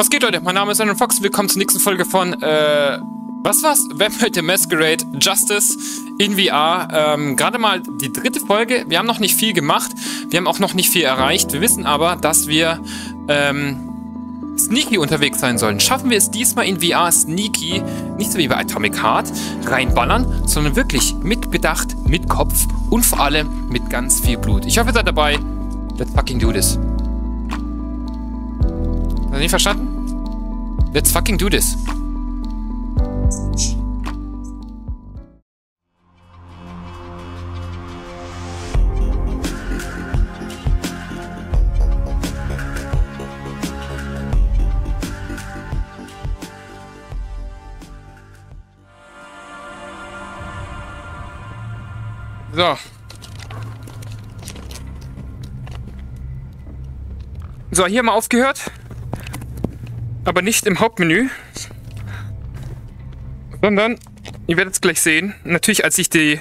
Was geht, Leute? Mein Name ist Aaron Fox. Willkommen zur nächsten Folge von, äh, was war's? Vampire the Masquerade Justice in VR. Ähm, gerade mal die dritte Folge. Wir haben noch nicht viel gemacht. Wir haben auch noch nicht viel erreicht. Wir wissen aber, dass wir, ähm, sneaky unterwegs sein sollen. Schaffen wir es diesmal in VR sneaky, nicht so wie bei Atomic Heart, reinballern, sondern wirklich mit Bedacht, mit Kopf und vor allem mit ganz viel Blut. Ich hoffe, ihr seid dabei. Let's fucking do this. Nicht verstanden? Let's fucking do this. So. So, hier mal aufgehört. Aber nicht im Hauptmenü. Sondern, ihr werdet es gleich sehen. Natürlich, als ich die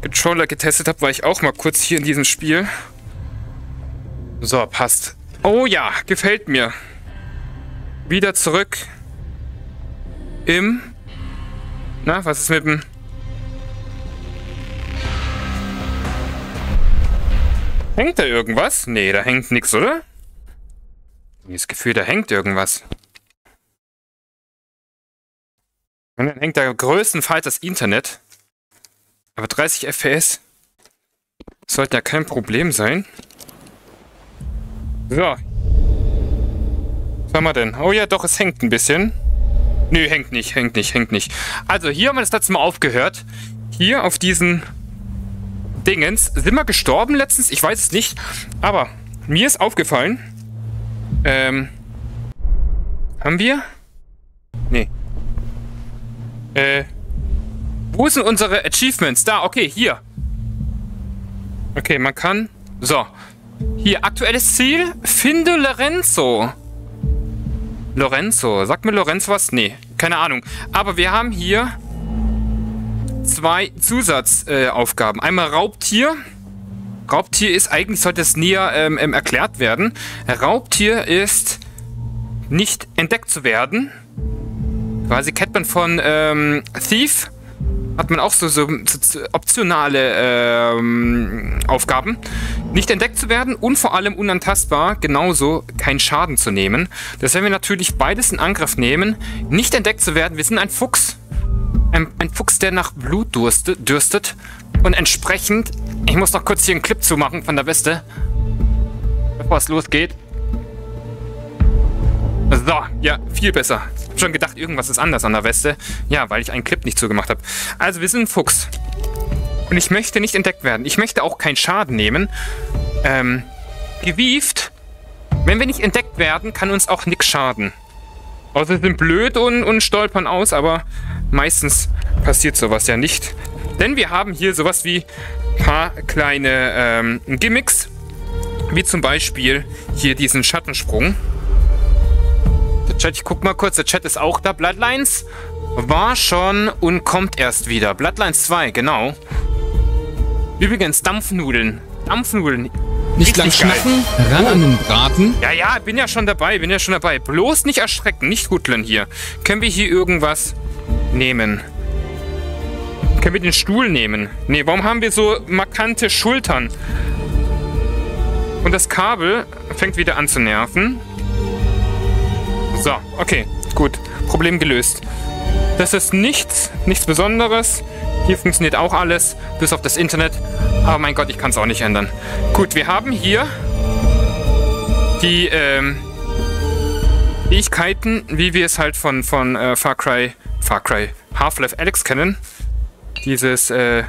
Controller getestet habe, war ich auch mal kurz hier in diesem Spiel. So, passt. Oh ja, gefällt mir. Wieder zurück im... Na, was ist mit dem... Hängt da irgendwas? Nee, da hängt nichts, oder? Das Gefühl, da hängt irgendwas. Und dann hängt da größtenteils das Internet. Aber 30 FPS sollte ja kein Problem sein. So. Was haben wir denn? Oh ja, doch, es hängt ein bisschen. Nö, hängt nicht, hängt nicht, hängt nicht. Also, hier haben wir das letzte Mal aufgehört. Hier auf diesen Dingens. Sind wir gestorben letztens? Ich weiß es nicht. Aber mir ist aufgefallen, ähm. Haben wir? Nee. Äh. Wo sind unsere Achievements? Da, okay, hier. Okay, man kann... So. Hier, aktuelles Ziel. Finde Lorenzo. Lorenzo. Sagt mir Lorenzo was? Nee, keine Ahnung. Aber wir haben hier zwei Zusatzaufgaben. Äh, Einmal Raubtier. Raubtier ist, eigentlich sollte es näher ähm, ähm, erklärt werden. Raubtier ist nicht entdeckt zu werden. Quasi kennt man von ähm, Thief. Hat man auch so, so, so optionale ähm, Aufgaben. Nicht entdeckt zu werden und vor allem unantastbar, genauso keinen Schaden zu nehmen. Das werden wir natürlich beides in Angriff nehmen. Nicht entdeckt zu werden, wir sind ein Fuchs. Ein, ein Fuchs, der nach Blut dürstet, dürstet und entsprechend, ich muss noch kurz hier einen Clip zumachen von der Weste, bevor es losgeht. So, ja, viel besser. Ich hab schon gedacht, irgendwas ist anders an der Weste. Ja, weil ich einen Clip nicht zugemacht habe. Also, wir sind ein Fuchs. Und ich möchte nicht entdeckt werden. Ich möchte auch keinen Schaden nehmen. Ähm, gewieft. Wenn wir nicht entdeckt werden, kann uns auch nichts schaden. Außer wir sind blöd und, und stolpern aus, aber meistens passiert sowas ja nicht. Denn wir haben hier sowas wie paar kleine ähm, Gimmicks. Wie zum Beispiel hier diesen Schattensprung. Der Chat, ich guck mal kurz, der Chat ist auch da. Bloodlines war schon und kommt erst wieder. Bloodlines 2, genau. Übrigens, Dampfnudeln. Dampfnudeln. Nicht lang schnacken, ran an den Braten. Ja, ja, bin ja schon dabei, bin ja schon dabei. Bloß nicht erschrecken, nicht hutlern hier. Können wir hier irgendwas nehmen? Können wir den Stuhl nehmen? Nee, warum haben wir so markante Schultern? Und das Kabel fängt wieder an zu nerven. So, okay, gut. Problem gelöst. Das ist nichts, nichts Besonderes. Hier funktioniert auch alles, bis auf das Internet. Aber mein Gott, ich kann es auch nicht ändern. Gut, wir haben hier die ähm, Fähigkeiten, wie wir es halt von, von äh, Far Cry, Far Cry, Half-Life Alex kennen dieses äh,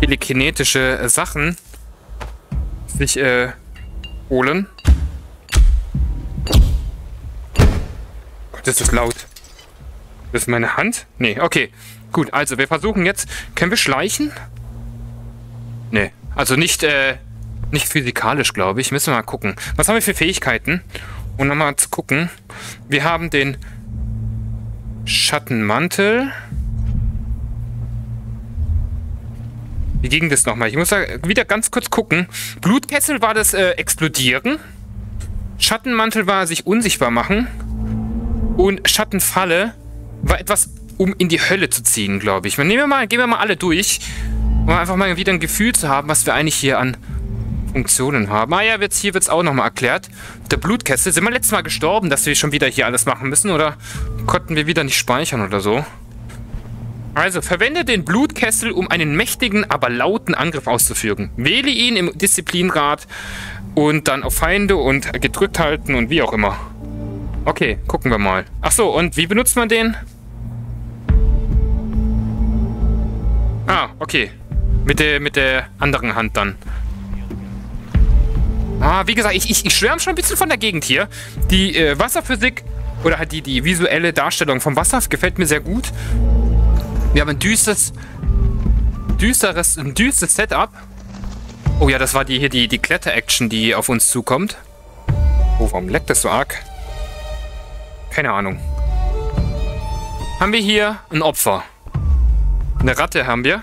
telekinetische Sachen sich äh, holen. Gott, ist das laut. Das ist meine Hand? Nee, okay. Gut, also wir versuchen jetzt... Können wir schleichen? Nee. Also nicht, äh, nicht physikalisch, glaube ich. Müssen wir mal gucken. Was haben wir für Fähigkeiten? Um nochmal zu gucken. Wir haben den Schattenmantel. Wie ging das nochmal? Ich muss da wieder ganz kurz gucken. Blutkessel war das äh, Explodieren. Schattenmantel war sich unsichtbar machen. Und Schattenfalle war etwas, um in die Hölle zu ziehen, glaube ich. Nehmen wir mal, gehen wir mal alle durch, um einfach mal wieder ein Gefühl zu haben, was wir eigentlich hier an Funktionen haben. Ah ja, jetzt, hier wird es auch nochmal erklärt. Der Blutkessel. Sind wir letztes Mal gestorben, dass wir schon wieder hier alles machen müssen? Oder konnten wir wieder nicht speichern oder so? Also, verwende den Blutkessel, um einen mächtigen, aber lauten Angriff auszuführen. Wähle ihn im Disziplinrad und dann auf Feinde und gedrückt halten und wie auch immer. Okay, gucken wir mal. Achso, und wie benutzt man den? Ah, okay. Mit der, mit der anderen Hand dann. Ah, wie gesagt, ich, ich, ich schwärme schon ein bisschen von der Gegend hier. Die äh, Wasserphysik oder halt die, die visuelle Darstellung vom Wasser gefällt mir sehr gut. Wir haben ein düsteres, düsteres, ein düsteres Setup. Oh ja, das war die hier die, die Kletter-Action, die auf uns zukommt. Oh, warum leckt das so arg? Keine Ahnung. Haben wir hier ein Opfer. Eine Ratte haben wir.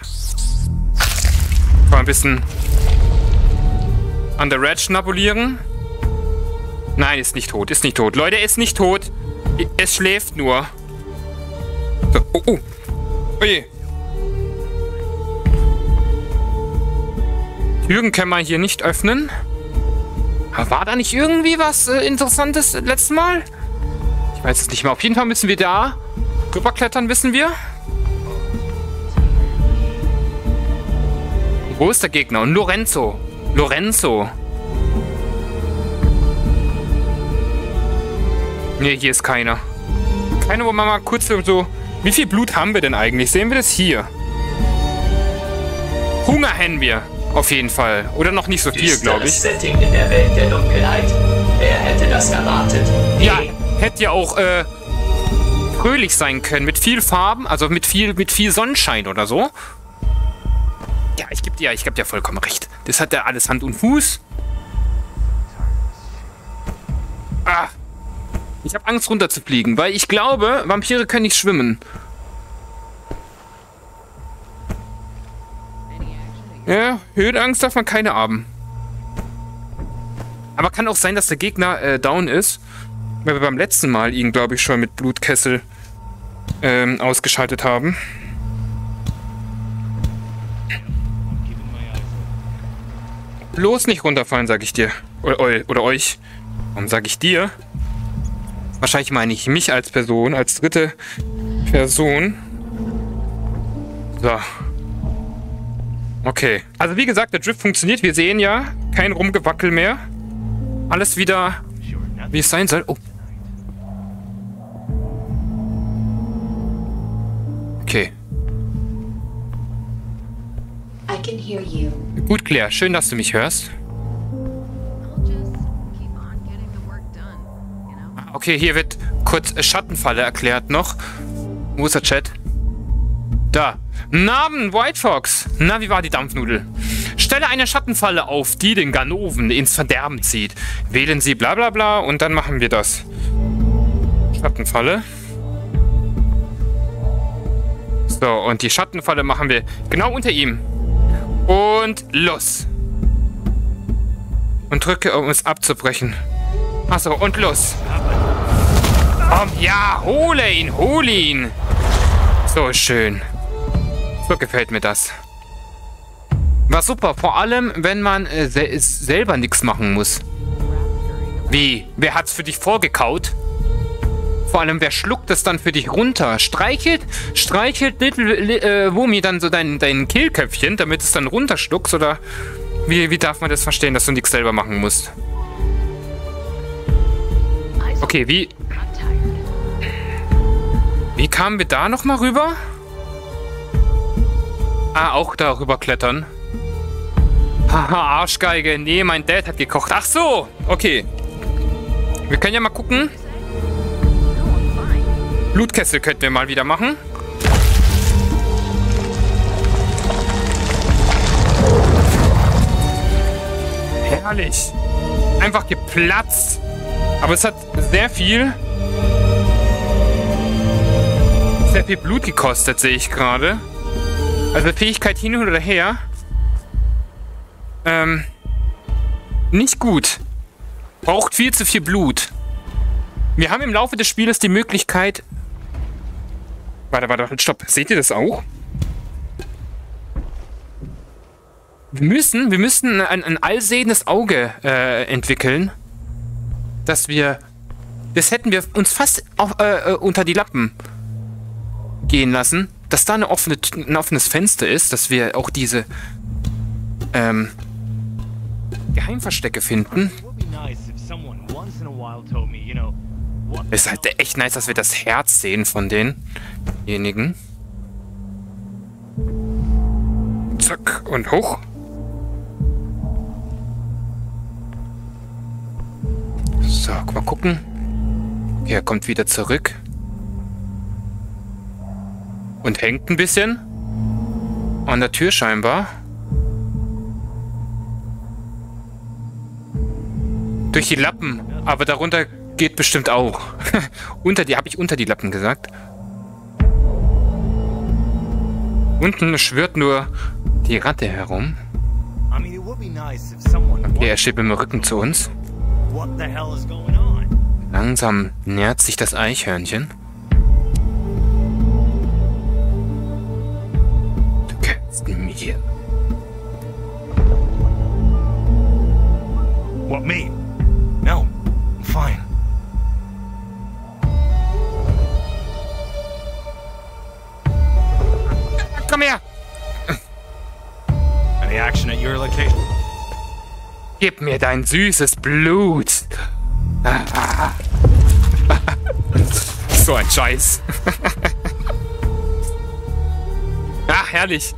Mal ein bisschen an der Red schnabulieren. Nein, ist nicht tot, ist nicht tot. Leute, ist nicht tot. Es schläft nur. So, oh, oh. Oje. Türen können wir hier nicht öffnen. War da nicht irgendwie was äh, Interessantes letztes Mal? Ich weiß es nicht mehr. Auf jeden Fall müssen wir da rüberklettern, wissen wir. Wo ist der Gegner? Und Lorenzo. Lorenzo. Ne, hier ist keiner. Keiner, wo man mal kurz so... Wie viel Blut haben wir denn eigentlich? Sehen wir das hier? Hunger haben wir. Auf jeden Fall. Oder noch nicht so viel, glaube ich. Setting in der Welt der Dunkelheit. Wer hätte das erwartet? Ja, hätte ja auch äh, fröhlich sein können. Mit viel Farben, also mit viel, mit viel Sonnenschein oder so. Ja, ich gebe dir, ich geb dir vollkommen recht. Das hat ja alles Hand und Fuß. Ah. Ich habe Angst runterzufliegen, weil ich glaube, Vampire können nicht schwimmen. Ja, Höhenangst darf man keine haben. Aber kann auch sein, dass der Gegner äh, down ist. Weil wir beim letzten Mal ihn, glaube ich, schon mit Blutkessel ähm, ausgeschaltet haben. Bloß nicht runterfallen, sag ich dir. Oder, oder euch. Warum sag ich dir? Wahrscheinlich meine ich mich als Person, als dritte Person. So. Okay. Also wie gesagt, der Drift funktioniert. Wir sehen ja kein Rumgewackel mehr. Alles wieder, wie es sein soll. Oh. Okay. Gut, Claire. Schön, dass du mich hörst. Okay, hier wird kurz Schattenfalle erklärt noch. Wo ist der Chat? Da. Namen, White Fox. Na, wie war die Dampfnudel? Stelle eine Schattenfalle auf, die den Ganoven ins Verderben zieht. Wählen Sie bla bla bla und dann machen wir das. Schattenfalle. So, und die Schattenfalle machen wir genau unter ihm. Und los. Und drücke, um es abzubrechen. Achso, und los. Komm, ja, hole ihn, hole ihn. So schön. So gefällt mir das. War super, vor allem, wenn man äh, se selber nichts machen muss. Wie? Wer hat's für dich vorgekaut? Vor allem, wer schluckt es dann für dich runter? Streichelt, streichelt Little äh, Wumi dann so dein, dein Kehlköpfchen, damit es dann runterschluckst? Oder wie, wie darf man das verstehen, dass du nichts selber machen musst? Okay, wie... Wie kamen wir da nochmal rüber? Ah, auch darüber klettern. Haha, Arschgeige. Nee, mein Dad hat gekocht. Ach so, okay. Wir können ja mal gucken. Blutkessel könnten wir mal wieder machen. Herrlich. Einfach geplatzt. Aber es hat sehr viel... Sehr viel Blut gekostet, sehe ich gerade. Also Fähigkeit hin oder her. Ähm... Nicht gut. Braucht viel zu viel Blut. Wir haben im Laufe des Spieles die Möglichkeit... Warte, warte, warte, stopp. Seht ihr das auch? Wir müssen, wir müssen ein, ein allsehendes Auge äh, entwickeln, dass wir... Das hätten wir uns fast auf, äh, äh, unter die Lappen gehen lassen, dass da eine offene, ein offenes Fenster ist, dass wir auch diese ähm, Geheimverstecke finden. Ist halt echt nice, dass wir das Herz sehen von denjenigen. Zack und hoch. So, mal gucken. Er kommt wieder zurück. Und hängt ein bisschen. An der Tür scheinbar. Durch die Lappen. Aber darunter geht bestimmt auch. unter die, habe ich unter die Lappen gesagt. Unten schwirrt nur die Ratte herum. Okay, er steht mit dem Rücken zu uns. Langsam nähert sich das Eichhörnchen. Du kennst mir. What, me? No, I'm fine. Komm her! Any action at your location? Gib mir dein süßes Blut. so ein Scheiß. Ach, herrlich.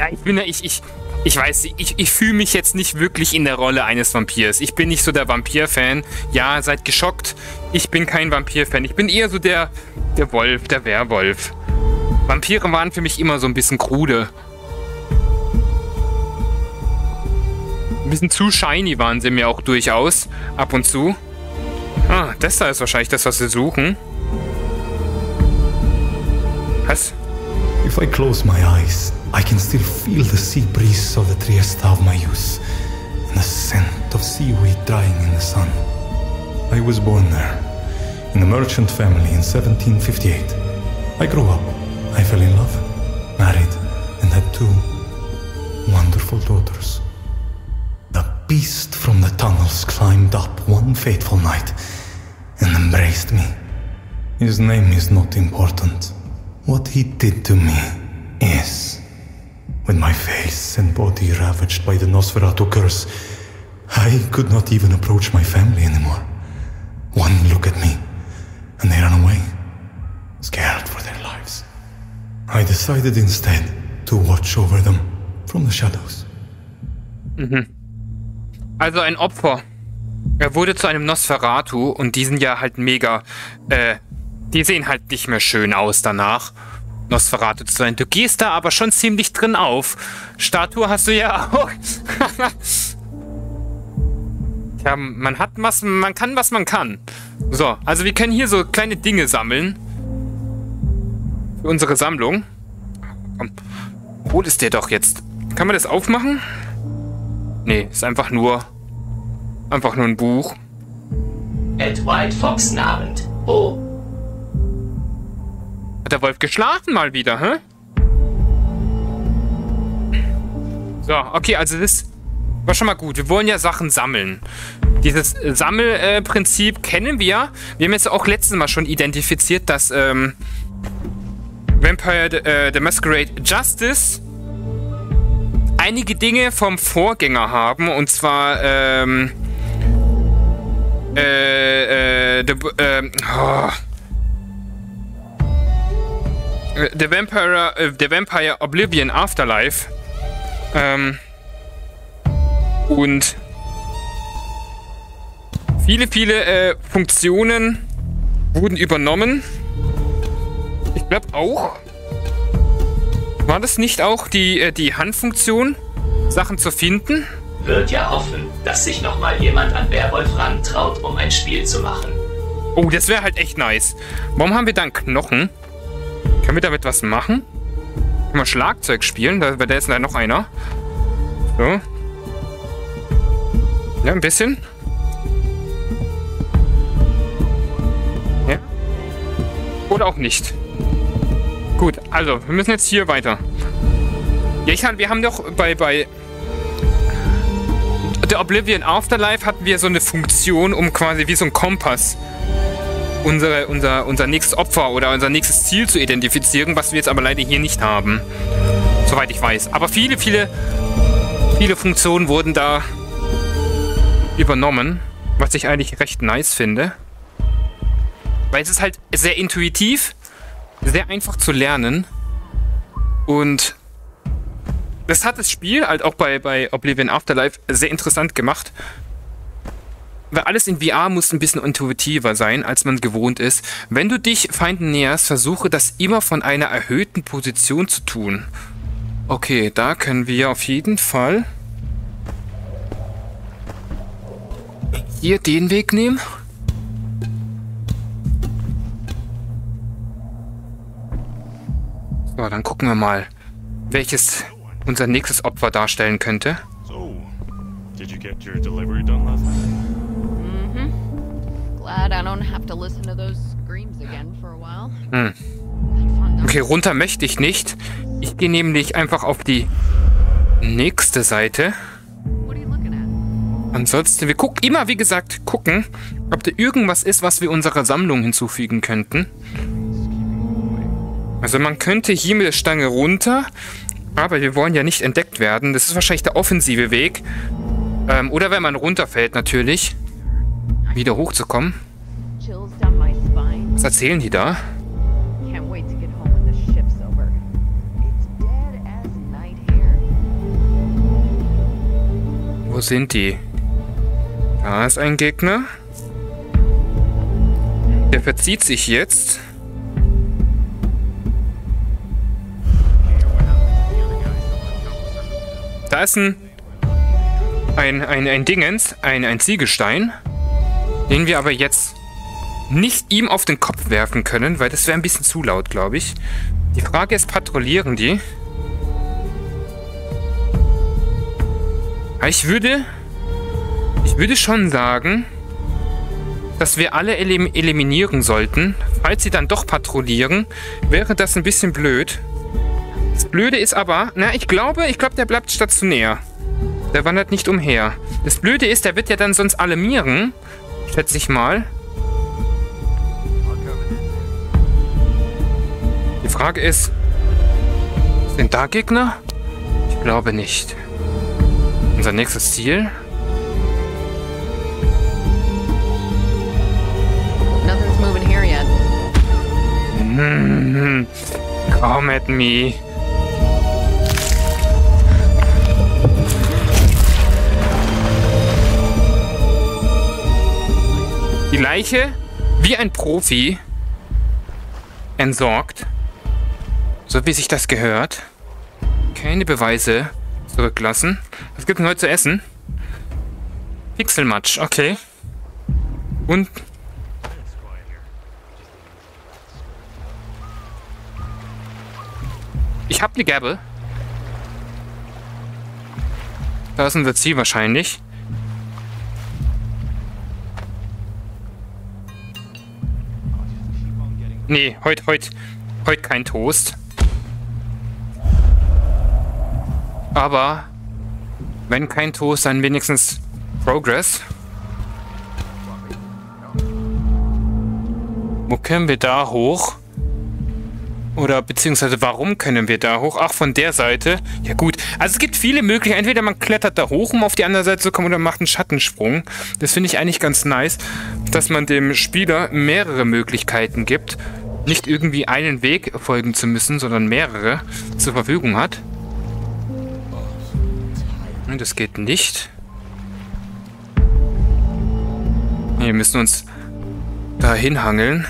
Ja, ich bin ja, ich, ich, ich weiß, ich, ich fühle mich jetzt nicht wirklich in der Rolle eines Vampirs. Ich bin nicht so der Vampir-Fan. Ja, seid geschockt. Ich bin kein Vampir-Fan. Ich bin eher so der, der Wolf, der Werwolf. Vampire waren für mich immer so ein bisschen krude. Ein bisschen zu shiny waren sie mir auch durchaus. Ab und zu. Ah, das da ist wahrscheinlich das, was sie suchen. Was? If I close my eyes, I can still feel the sea breeze of the Trieste of my youth and the scent of seaweed drying in the sun. I was born there, in a merchant family in 1758. I grew up, I fell in love, married, and had two wonderful daughters. The beast from the tunnels climbed up one fateful night and embraced me. His name is not important. What he did to me is. With my face and body ravaged by the Nosferatu curse, I could not even approach my family anymore. One look at me, and they ran away, scared for their lives. I decided instead to watch over them from the shadows. Mhm. Also ein Opfer. Er wurde zu einem Nosferatu und die sind ja halt mega, äh, die sehen halt nicht mehr schön aus danach. Nosferatu zu sein. Du gehst da aber schon ziemlich drin auf. Statue hast du ja auch. Tja, man hat was, man kann, was man kann. So, also wir können hier so kleine Dinge sammeln. Für unsere Sammlung. Komm, hol es dir doch jetzt. Kann man das aufmachen? Nee, ist einfach nur... Einfach nur ein Buch. Ed White Fox Abend. Oh, Hat der Wolf geschlafen mal wieder, hä? So, okay, also das war schon mal gut. Wir wollen ja Sachen sammeln. Dieses äh, Sammelprinzip kennen wir. Wir haben jetzt auch letztes Mal schon identifiziert, dass ähm, Vampire äh, the Masquerade Justice einige Dinge vom Vorgänger haben. Und zwar ähm, äh, äh, the, ähm, oh. The Vampire, äh, The Vampire Oblivion Afterlife. Ähm, und viele, viele äh, Funktionen wurden übernommen. Ich glaube auch. War das nicht auch die, äh, die Handfunktion, Sachen zu finden? wird ja hoffen, dass sich nochmal jemand an Werwolf rantraut, um ein Spiel zu machen. Oh, das wäre halt echt nice. Warum haben wir da einen Knochen? Können wir damit was machen? Können wir Schlagzeug spielen? Da, da ist da noch einer. So. Ja, ein bisschen. Ja. Oder auch nicht. Gut, also, wir müssen jetzt hier weiter. Ja, ich hatte, wir haben doch bei, bei The Oblivion Afterlife hatten wir so eine Funktion, um quasi wie so ein Kompass unsere, unser, unser nächstes Opfer oder unser nächstes Ziel zu identifizieren, was wir jetzt aber leider hier nicht haben. Soweit ich weiß. Aber viele, viele, viele Funktionen wurden da übernommen, was ich eigentlich recht nice finde. Weil es ist halt sehr intuitiv, sehr einfach zu lernen und das hat das Spiel halt auch bei, bei Oblivion Afterlife sehr interessant gemacht. Weil alles in VR muss ein bisschen intuitiver sein, als man gewohnt ist. Wenn du dich Feinden näherst, versuche das immer von einer erhöhten Position zu tun. Okay, da können wir auf jeden Fall hier den Weg nehmen. So, dann gucken wir mal, welches unser nächstes Opfer darstellen könnte. So, did you get your delivery done last night? Glad I don't have to listen to those screams again for a while. Hm. Okay, runter möchte ich nicht. Ich gehe nämlich einfach auf die nächste Seite. Ansonsten, wir gucken immer, wie gesagt, gucken, ob da irgendwas ist, was wir unserer Sammlung hinzufügen könnten. Also man könnte hier mit der Stange runter aber wir wollen ja nicht entdeckt werden. Das ist wahrscheinlich der offensive Weg. Ähm, oder wenn man runterfällt natürlich. Wieder hochzukommen. Was erzählen die da? Wo sind die? Da ist ein Gegner. Der verzieht sich jetzt. Da ist ein, ein, ein, ein Dingens, ein, ein Ziegelstein, den wir aber jetzt nicht ihm auf den Kopf werfen können, weil das wäre ein bisschen zu laut, glaube ich. Die Frage ist, patrouillieren die? Ich würde... Ich würde schon sagen, dass wir alle elim eliminieren sollten. Falls sie dann doch patrouillieren, wäre das ein bisschen blöd. Das Blöde ist aber, na, ich glaube, ich glaube, der bleibt stationär. Der wandert nicht umher. Das Blöde ist, der wird ja dann sonst alarmieren. Schätze ich mal. Die Frage ist, sind da Gegner? Ich glaube nicht. Unser nächstes Ziel? Nothing's moving here yet. Come at me. Die Leiche wie ein Profi entsorgt. So wie sich das gehört. Keine Beweise zurücklassen. Was gibt es heute zu essen? Pixelmatsch, okay. Und... Ich habe eine Gabel. Da sind wir Ziel wahrscheinlich. Nee, heute, heute, heute kein Toast. Aber wenn kein Toast, dann wenigstens Progress. Wo können wir da hoch? Oder beziehungsweise warum können wir da hoch? Ach, von der Seite. Ja gut, also es gibt viele Möglichkeiten. Entweder man klettert da hoch, um auf die andere Seite zu kommen, oder macht einen Schattensprung. Das finde ich eigentlich ganz nice, dass man dem Spieler mehrere Möglichkeiten gibt nicht irgendwie einen Weg folgen zu müssen, sondern mehrere zur Verfügung hat. Das geht nicht. Wir müssen uns dahin hangeln.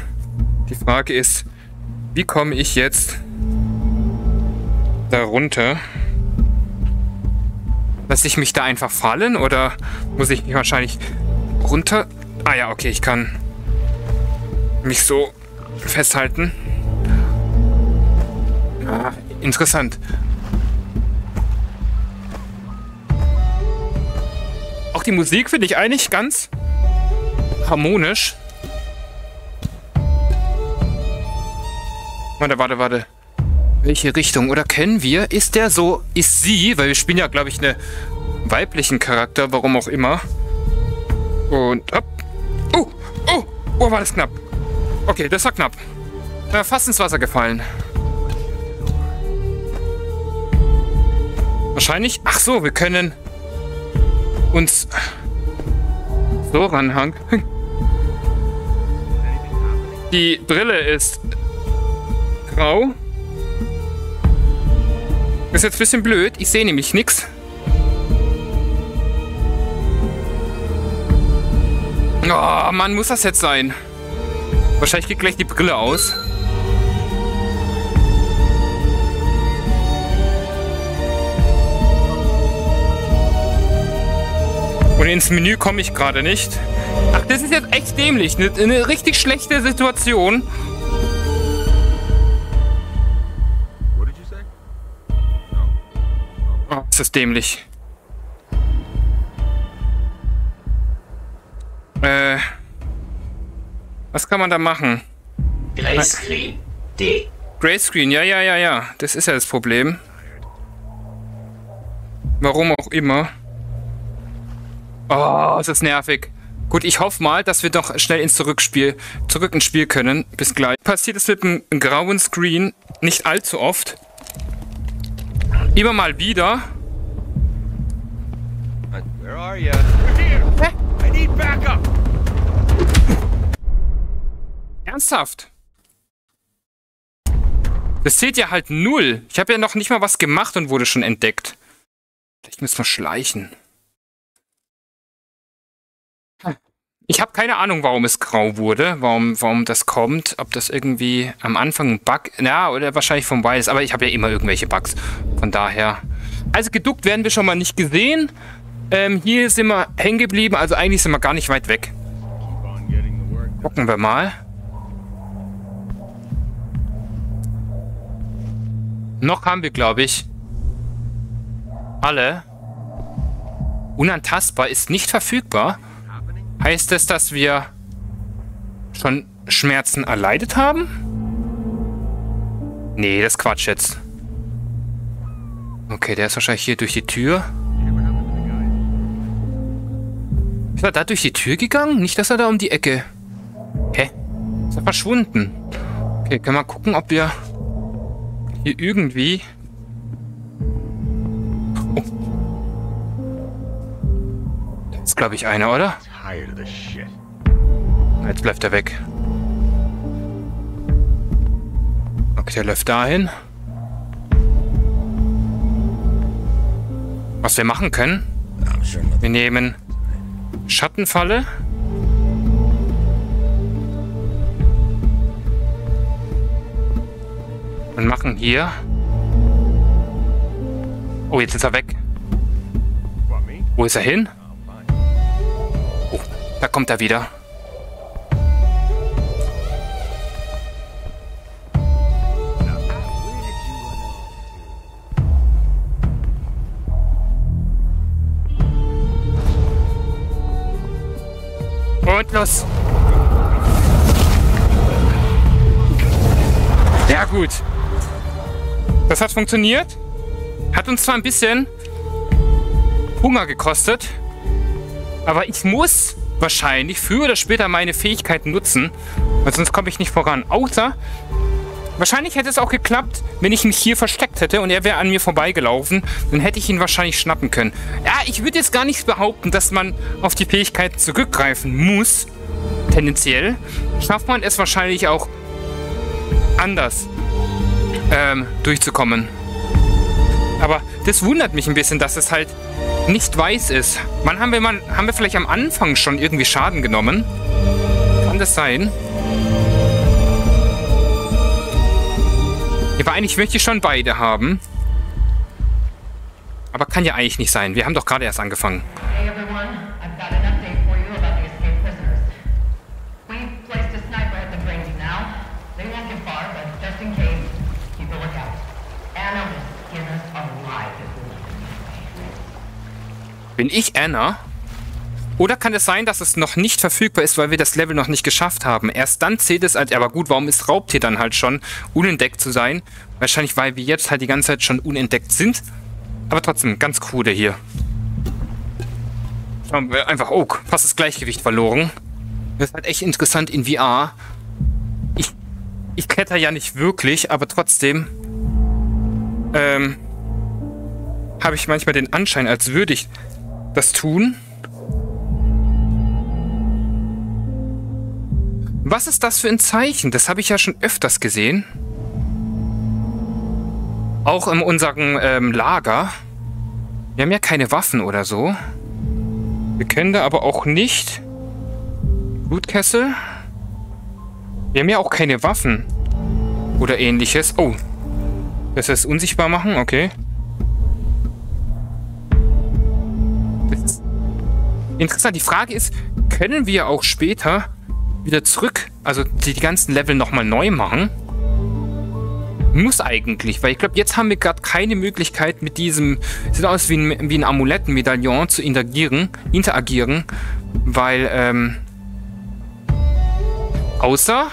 Die Frage ist, wie komme ich jetzt da runter? Lasse ich mich da einfach fallen oder muss ich mich wahrscheinlich runter... Ah ja, okay, ich kann mich so festhalten. Ah, interessant. Auch die Musik finde ich eigentlich ganz Warte, warte, warte. Welche Richtung? Oder kennen wir? Ist der so... Ist sie, weil wir spielen ja, glaube ich, einen weiblichen Charakter, warum auch immer. Und... Hopp. Oh, oh, oh, war das knapp. Okay, das war knapp. Ja, fast ins Wasser gefallen. Wahrscheinlich... Ach so, wir können uns so ranhangen. Die Brille ist grau. Ist jetzt ein bisschen blöd. Ich sehe nämlich nichts. Oh, Mann, muss das jetzt sein? Wahrscheinlich geht gleich die Brille aus. Und ins Menü komme ich gerade nicht. Ach, das ist jetzt echt dämlich. Eine, eine richtig schlechte Situation. Oh, ist das dämlich. Was kann man da machen? Grayscreen. D. Grayscreen, ja, ja, ja, ja. Das ist ja das Problem. Warum auch immer. Oh, ist das nervig. Gut, ich hoffe mal, dass wir doch schnell ins Zurückspiel, zurück ins Spiel können. Bis gleich. Passiert es mit einem grauen Screen nicht allzu oft. Immer mal wieder. Where are you? We're here. I need backup. Ernsthaft? Das zählt ja halt null. Ich habe ja noch nicht mal was gemacht und wurde schon entdeckt. Vielleicht müssen wir schleichen. Ich habe keine Ahnung, warum es grau wurde, warum, warum das kommt. Ob das irgendwie am Anfang ein Bug, ja, oder wahrscheinlich vom Weiß, aber ich habe ja immer irgendwelche Bugs. Von daher. Also geduckt werden wir schon mal nicht gesehen. Ähm, hier sind wir hängen geblieben, also eigentlich sind wir gar nicht weit weg. Gucken wir mal. Noch haben wir, glaube ich, alle. Unantastbar ist nicht verfügbar. Heißt es, dass wir schon Schmerzen erleidet haben? Nee, das ist Quatsch jetzt. Okay, der ist wahrscheinlich hier durch die Tür. Ist er da durch die Tür gegangen? Nicht, dass er da um die Ecke... Hä? Ist er verschwunden? Okay, können wir gucken, ob wir hier irgendwie... Oh. Das ist, glaube ich, einer, oder? Jetzt bleibt er weg. Okay, der läuft dahin. Was wir machen können, wir nehmen Schattenfalle. Und machen hier... Oh, jetzt ist er weg. Wo ist er hin? Oh, da kommt er wieder. Und los. Das hat funktioniert. Hat uns zwar ein bisschen Hunger gekostet, aber ich muss wahrscheinlich früher oder später meine Fähigkeiten nutzen, weil sonst komme ich nicht voran. Außer, wahrscheinlich hätte es auch geklappt, wenn ich mich hier versteckt hätte und er wäre an mir vorbeigelaufen, dann hätte ich ihn wahrscheinlich schnappen können. Ja, ich würde jetzt gar nicht behaupten, dass man auf die Fähigkeiten zurückgreifen muss. Tendenziell schafft man es wahrscheinlich auch anders ähm, durchzukommen. Aber das wundert mich ein bisschen, dass es halt nicht weiß ist. Wann haben wir mal, haben wir vielleicht am Anfang schon irgendwie Schaden genommen? Kann das sein? Ja, aber eigentlich möchte ich schon beide haben. Aber kann ja eigentlich nicht sein. Wir haben doch gerade erst angefangen. Bin ich Anna? Oder kann es sein, dass es noch nicht verfügbar ist, weil wir das Level noch nicht geschafft haben? Erst dann zählt es als, aber gut, warum ist Raubtier dann halt schon unentdeckt zu sein? Wahrscheinlich, weil wir jetzt halt die ganze Zeit schon unentdeckt sind. Aber trotzdem, ganz der hier. Schauen wir Einfach, oh, fast das Gleichgewicht verloren. Das ist halt echt interessant in VR. Ich, ich kletter ja nicht wirklich, aber trotzdem ähm, habe ich manchmal den Anschein, als würde ich das tun. Was ist das für ein Zeichen? Das habe ich ja schon öfters gesehen. Auch in unserem ähm, Lager. Wir haben ja keine Waffen oder so. Wir können da aber auch nicht... Blutkessel? Wir haben ja auch keine Waffen. Oder ähnliches. Oh. Das ist unsichtbar machen? Okay. Interessant. Die Frage ist, können wir auch später wieder zurück, also die, die ganzen Level nochmal neu machen? Muss eigentlich, weil ich glaube, jetzt haben wir gerade keine Möglichkeit mit diesem, sieht aus wie ein, wie ein Amulettenmedaillon zu interagieren, interagieren, weil, ähm, außer,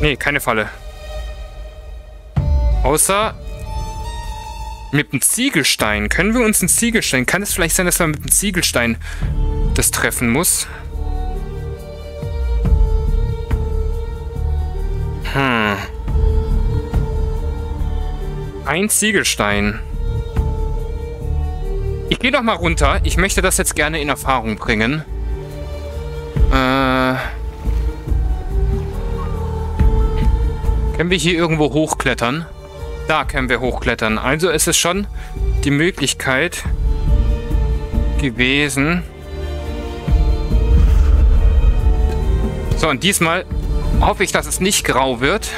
nee, keine Falle. Außer mit einem Ziegelstein. Können wir uns einen Ziegelstein... Kann es vielleicht sein, dass man mit einem Ziegelstein das treffen muss? Hm. Ein Ziegelstein. Ich gehe doch mal runter. Ich möchte das jetzt gerne in Erfahrung bringen. Äh... Können wir hier irgendwo hochklettern? Da können wir hochklettern. Also ist es schon die Möglichkeit gewesen. So, und diesmal hoffe ich, dass es nicht grau wird.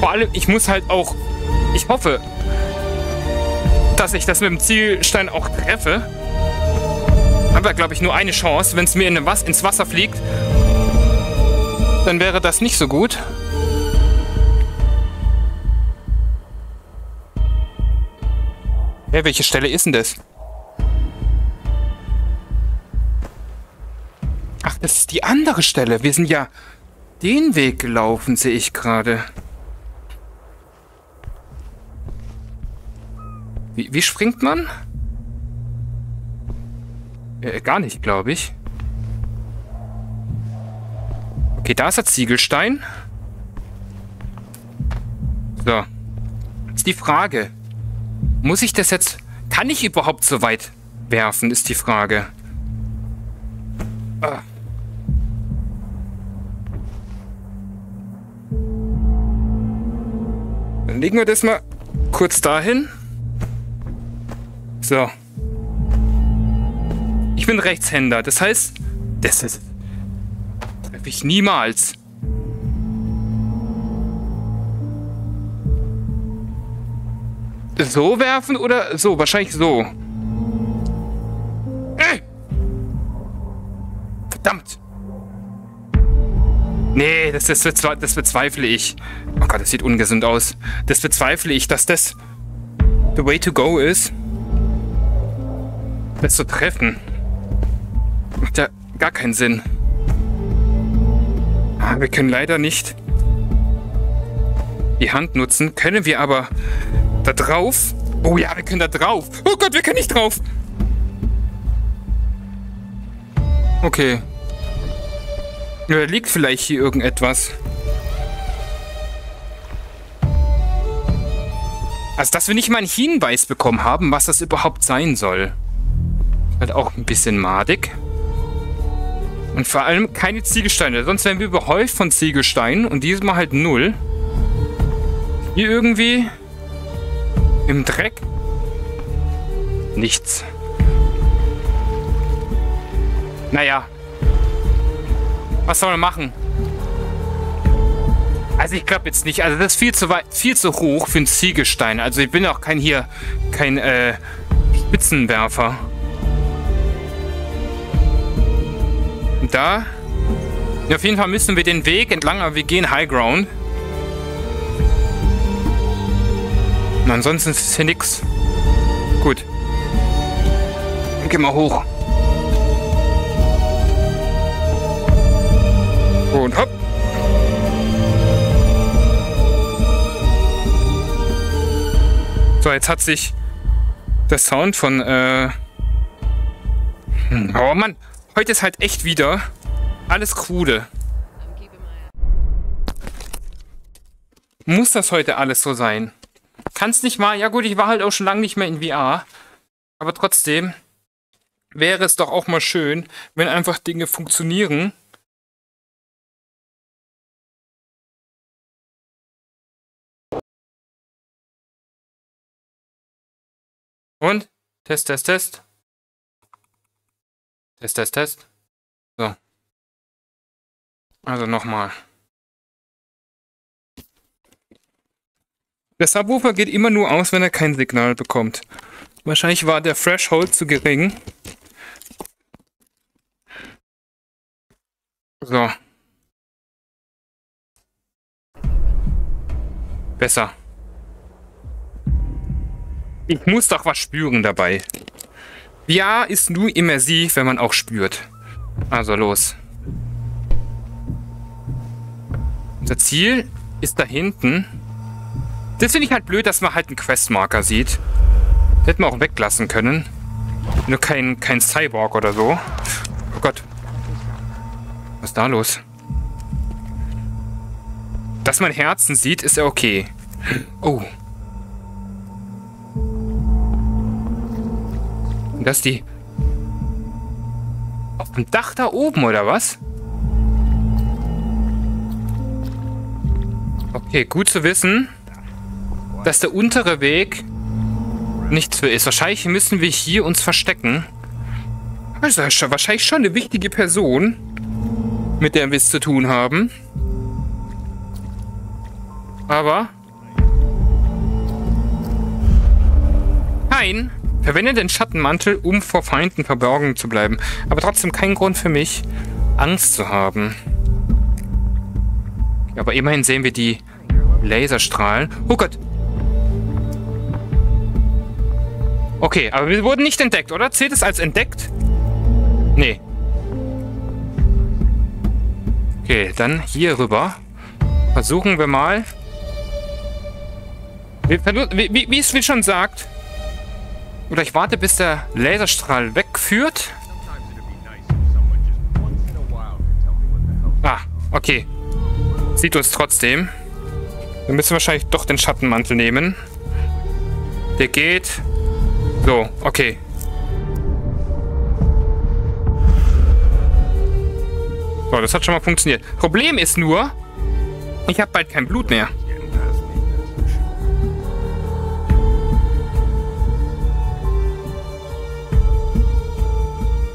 Vor allem, ich muss halt auch... Ich hoffe, dass ich das mit dem Zielstein auch treffe. Haben wir, glaube ich, nur eine Chance. Wenn es mir in Was ins Wasser fliegt, dann wäre das nicht so gut. Ja, welche Stelle ist denn das? Ach, das ist die andere Stelle. Wir sind ja den Weg gelaufen, sehe ich gerade. Wie, wie springt man? Äh, gar nicht, glaube ich. Okay, da ist der Ziegelstein. So. Jetzt die Frage. Muss ich das jetzt... Kann ich überhaupt so weit werfen, ist die Frage. Ah. Dann legen wir das mal kurz dahin. So. Ich bin Rechtshänder. Das heißt, das ist ich niemals. So werfen oder so? Wahrscheinlich so. Äh! Verdammt. Nee, das, das, das bezweifle ich. Oh Gott, das sieht ungesund aus. Das bezweifle ich, dass das the way to go ist. Das zu treffen. Macht ja gar keinen Sinn. Ah, wir können leider nicht die Hand nutzen. Können wir aber da drauf? Oh ja, wir können da drauf. Oh Gott, wir können nicht drauf. Okay. Ja, liegt vielleicht hier irgendetwas. Also, dass wir nicht mal einen Hinweis bekommen haben, was das überhaupt sein soll. Halt auch ein bisschen madig. Und vor allem keine Ziegelsteine. Sonst wären wir überhäuft von Ziegelsteinen. Und diesmal halt null. Hier irgendwie... Im Dreck. Nichts. Naja. Was soll man machen? Also ich glaube jetzt nicht. Also das ist viel zu weit, viel zu hoch für einen Ziegelstein. Also ich bin auch kein hier, kein äh, Spitzenwerfer. Da. Ja, auf jeden Fall müssen wir den Weg entlang, aber wir gehen High Ground. Und ansonsten ist hier nix. Gut. Dann gehen wir hoch. Und hopp. So, jetzt hat sich der Sound von, äh... hm, Oh Mann, heute ist halt echt wieder alles krude. Muss das heute alles so sein? Kann's nicht mal... Ja gut, ich war halt auch schon lange nicht mehr in VR. Aber trotzdem wäre es doch auch mal schön, wenn einfach Dinge funktionieren. Und? Test, Test, Test. Test, Test, Test. So. Also nochmal. Der Subwoofer geht immer nur aus, wenn er kein Signal bekommt. Wahrscheinlich war der Threshold zu gering. So. Besser. Ich muss doch was spüren dabei. Ja, ist nur immersiv, wenn man auch spürt. Also los. Unser Ziel ist da hinten. Das finde ich halt blöd, dass man halt einen Questmarker sieht. Hätten wir auch weglassen können. Nur kein, kein Cyborg oder so. Oh Gott. Was ist da los? Dass man Herzen sieht, ist ja okay. Oh. Und dass die... Auf dem Dach da oben, oder was? Okay, gut zu wissen, dass der untere Weg nichts für ist. Wahrscheinlich müssen wir hier uns verstecken. Also wahrscheinlich schon eine wichtige Person, mit der wir es zu tun haben. Aber... Nein, verwende den Schattenmantel, um vor Feinden verborgen zu bleiben. Aber trotzdem kein Grund für mich, Angst zu haben. Aber immerhin sehen wir die Laserstrahlen. Oh Gott, Okay, aber wir wurden nicht entdeckt, oder? Zählt es als entdeckt? Nee. Okay, dann hier rüber. Versuchen wir mal. Wie, wie, wie es schon sagt. Oder ich warte, bis der Laserstrahl wegführt. Ah, okay. Sieht uns trotzdem. Wir müssen wahrscheinlich doch den Schattenmantel nehmen. Der geht so, okay. So, das hat schon mal funktioniert. Problem ist nur, ich habe bald kein Blut mehr.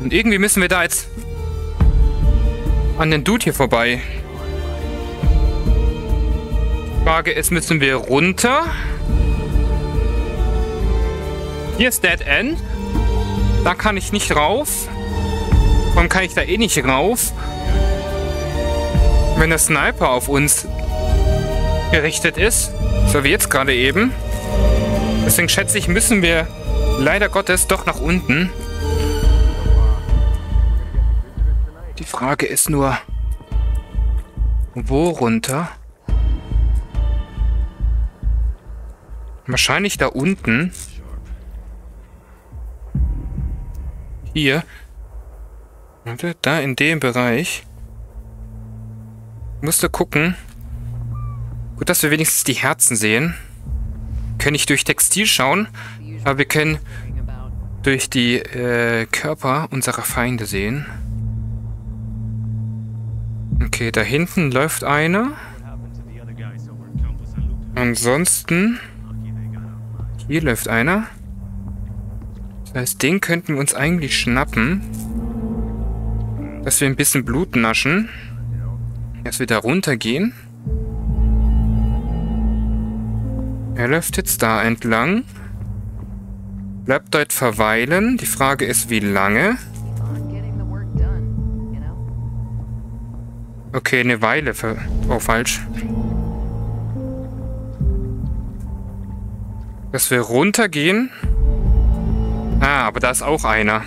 Und irgendwie müssen wir da jetzt an den Dude hier vorbei. Frage ist, müssen wir runter? Hier ist Dead End. Da kann ich nicht rauf. Warum kann ich da eh nicht rauf? Wenn der Sniper auf uns gerichtet ist. So wie jetzt gerade eben. Deswegen schätze ich, müssen wir leider Gottes doch nach unten. Frage ist nur, wo runter? Wahrscheinlich da unten. Hier. Warte, da in dem Bereich. Musste gucken. Gut, dass wir wenigstens die Herzen sehen. Können nicht durch Textil schauen, aber wir können durch die äh, Körper unserer Feinde sehen. Okay, da hinten läuft einer. Ansonsten... Hier läuft einer. Das heißt, den könnten wir uns eigentlich schnappen. Dass wir ein bisschen Blut naschen. Dass wir da runtergehen. Er läuft jetzt da entlang. Bleibt dort verweilen. Die Frage ist, wie lange? Okay, eine Weile. Oh, falsch. Dass wir runtergehen. Ah, aber da ist auch einer.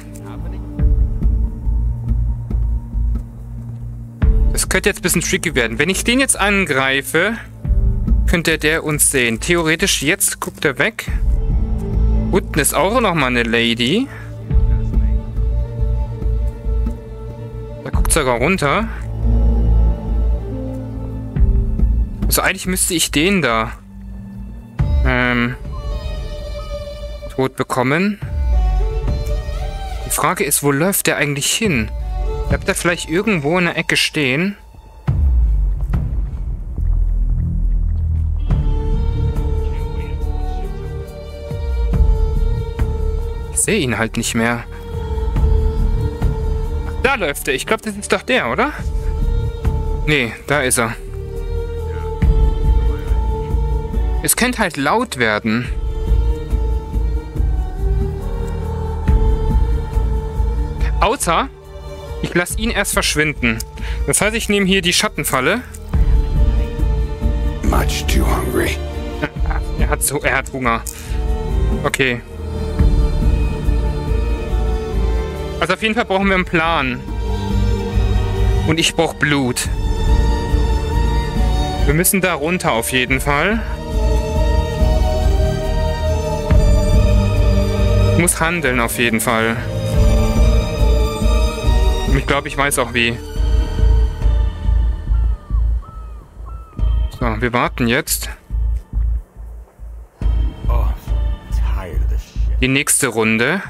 Das könnte jetzt ein bisschen tricky werden. Wenn ich den jetzt angreife, könnte der uns sehen. Theoretisch jetzt guckt er weg. Unten ist auch noch mal eine Lady. Da guckt sogar runter. Also eigentlich müsste ich den da ähm, tot bekommen. Die Frage ist, wo läuft der eigentlich hin? Bleibt er vielleicht irgendwo in der Ecke stehen? Ich sehe ihn halt nicht mehr. Da läuft er. Ich glaube, das ist doch der, oder? Nee, da ist er. Es könnte halt laut werden. Außer, ich lasse ihn erst verschwinden. Das heißt, ich nehme hier die Schattenfalle. Much too hungry. Er hat, so, er hat Hunger. Okay. Also auf jeden Fall brauchen wir einen Plan. Und ich brauche Blut. Wir müssen da runter auf jeden Fall. Muss handeln auf jeden Fall. Ich glaube, ich weiß auch wie. So, wir warten jetzt. Oh. Die nächste Runde.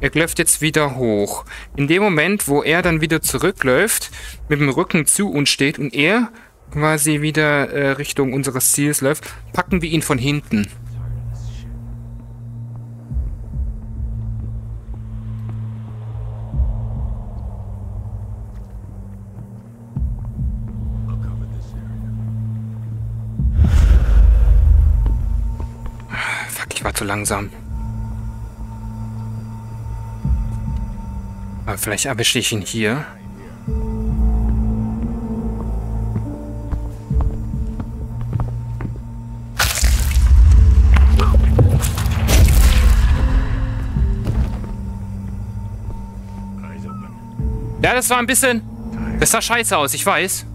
Er läuft jetzt wieder hoch. In dem Moment, wo er dann wieder zurückläuft, mit dem Rücken zu uns steht und er quasi wieder äh, Richtung unseres Ziels läuft, packen wir ihn von hinten. Zu langsam. Aber vielleicht erwische ich ihn hier. Ja, das war ein bisschen... Das sah scheiße aus, ich weiß.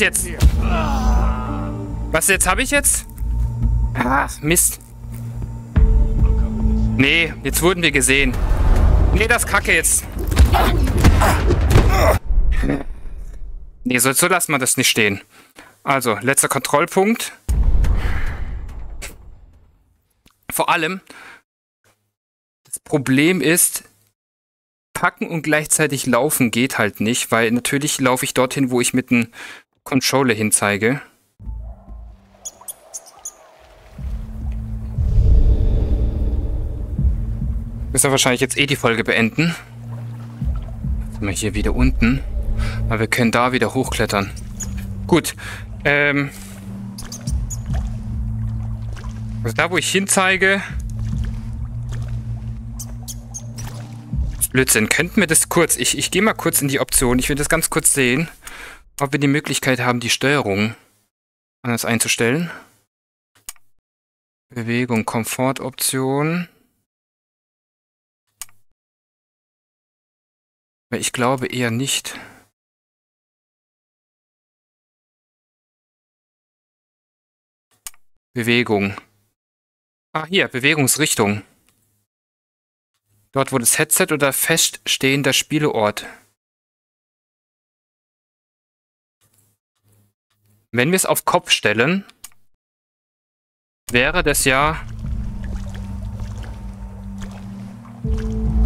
Jetzt? Was jetzt habe ich jetzt? Ach, Mist. Nee, jetzt wurden wir gesehen. Nee, das kacke jetzt. Nee, so, so lassen wir das nicht stehen. Also, letzter Kontrollpunkt. Vor allem, das Problem ist, packen und gleichzeitig laufen geht halt nicht, weil natürlich laufe ich dorthin, wo ich mit dem Controller hinzeige. Müssen wir wahrscheinlich jetzt eh die Folge beenden. Sind wir hier wieder unten. Aber wir können da wieder hochklettern. Gut. Ähm. Also da, wo ich hinzeige. Blödsinn. Könnten wir das kurz... Ich, ich gehe mal kurz in die Option. Ich will das ganz kurz sehen, ob wir die Möglichkeit haben, die Steuerung anders einzustellen. Bewegung, Komfortoption. Ich glaube eher nicht. Bewegung. Ah, hier, Bewegungsrichtung. Dort, wo das Headset oder feststehender Spieleort. Wenn wir es auf Kopf stellen, wäre das ja...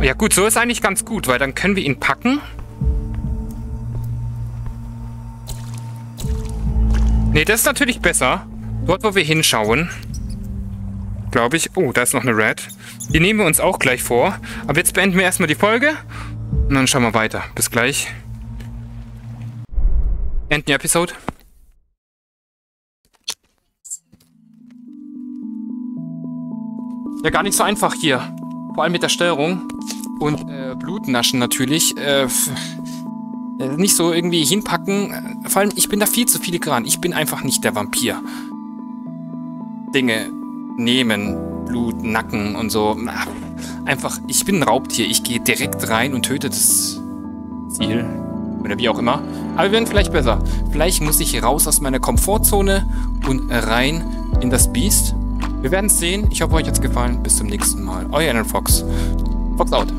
Ja gut, so ist eigentlich ganz gut, weil dann können wir ihn packen. Nee, das ist natürlich besser. Dort, wo wir hinschauen, glaube ich... Oh, da ist noch eine Red. Die nehmen wir uns auch gleich vor. Aber jetzt beenden wir erstmal die Folge. Und dann schauen wir weiter. Bis gleich. Enden die Episode. Ja, gar nicht so einfach hier. Vor allem mit der Steuerung. Und äh, Blutnaschen natürlich. Äh, äh, nicht so irgendwie hinpacken. Vor allem, ich bin da viel zu filigran. Ich bin einfach nicht der Vampir. Dinge nehmen, Blut, Nacken und so. Einfach, ich bin ein Raubtier. Ich gehe direkt rein und töte das Ziel. Oder wie auch immer. Aber wir werden vielleicht besser. Vielleicht muss ich raus aus meiner Komfortzone und rein in das Biest. Wir werden es sehen. Ich hoffe, euch hat es gefallen. Bis zum nächsten Mal. Euer Alan Fox. Fox out.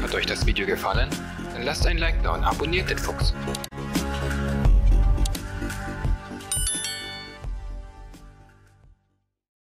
Hat euch das Video gefallen? Dann lasst ein Like da und abonniert den Fuchs.